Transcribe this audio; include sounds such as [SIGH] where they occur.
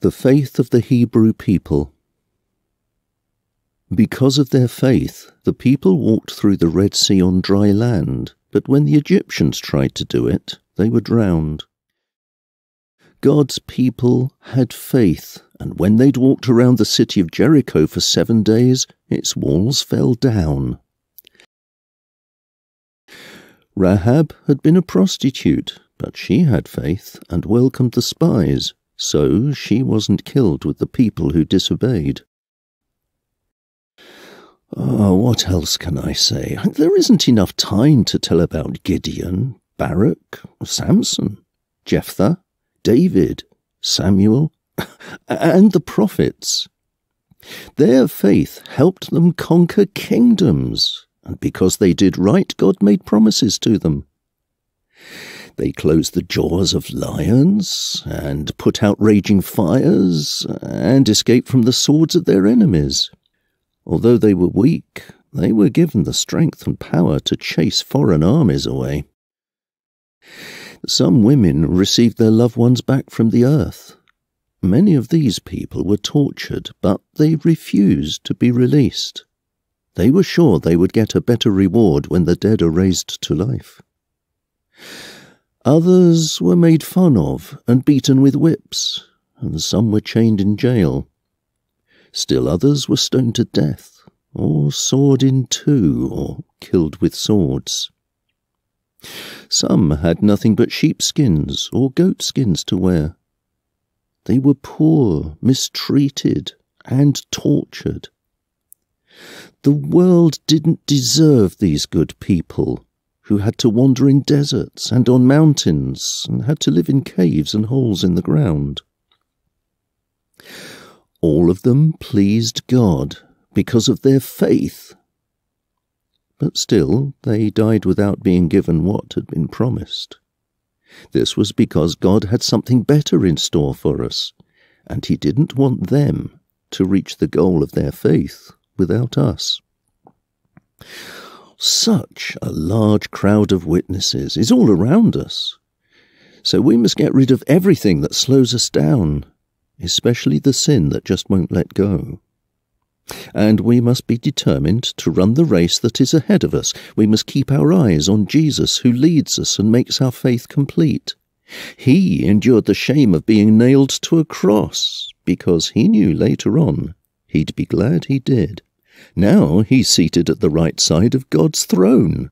The faith of the Hebrew people. Because of their faith, the people walked through the Red Sea on dry land, but when the Egyptians tried to do it, they were drowned. God's people had faith, and when they'd walked around the city of Jericho for seven days, its walls fell down. Rahab had been a prostitute, but she had faith and welcomed the spies so she wasn't killed with the people who disobeyed. Oh, what else can I say? There isn't enough time to tell about Gideon, Barak, Samson, Jephthah, David, Samuel, [LAUGHS] and the prophets. Their faith helped them conquer kingdoms, and because they did right, God made promises to them. They closed the jaws of lions, and put out raging fires, and escaped from the swords of their enemies. Although they were weak, they were given the strength and power to chase foreign armies away. Some women received their loved ones back from the earth. Many of these people were tortured, but they refused to be released. They were sure they would get a better reward when the dead are raised to life. Others were made fun of and beaten with whips, and some were chained in jail. Still others were stoned to death, or sawed in two, or killed with swords. Some had nothing but sheepskins or goatskins to wear. They were poor, mistreated, and tortured. The world didn't deserve these good people who had to wander in deserts and on mountains and had to live in caves and holes in the ground. All of them pleased God because of their faith. But still, they died without being given what had been promised. This was because God had something better in store for us, and He didn't want them to reach the goal of their faith without us. Such a large crowd of witnesses is all around us. So we must get rid of everything that slows us down, especially the sin that just won't let go. And we must be determined to run the race that is ahead of us. We must keep our eyes on Jesus, who leads us and makes our faith complete. He endured the shame of being nailed to a cross, because he knew later on he'd be glad he did. Now he's seated at the right side of God's throne.